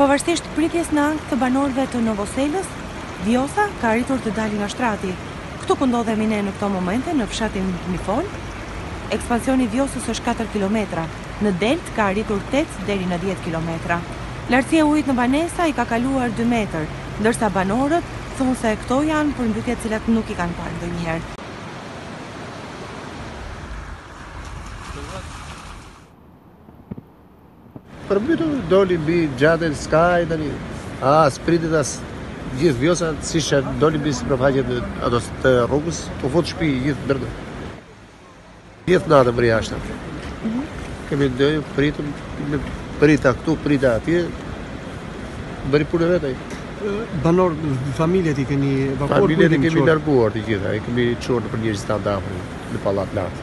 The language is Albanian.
Pavarësisht pritjes në ankth të banorëve të Novoselës, Vjosa ka arritur të dalë nga shtrati. Këtu ku ndodhemi ne në këto momente në fshatin Mifol, ekspansioni i Vjosës është katër kilometra, në deltë ka arritur tetë deri në dhjetë kilometra. Lartësia e ujit në banesa i ka kaluar dy metër, ndërsa banorët thonë se këto janë përmbytje të cilat nuk i kanë parë ndonjëherë. Përmbytur doli mbi gjatel ska ai tani. Ah, spritet as gjithë vjosa si shef doli mbi sipërfaqen e ato të rrugës, u fut shpi gjithë brenda. Gjithë natën përjashta. Mhm. Kemi ndenjur, pritëm, prita këtu, prita atje, bëri punë vetë ai. Banorët, familjet i keni evakuuar. Familjet i kemi larguar të gjitha, i kemi çuar nëpër njerëzit e afërt në pallat lart.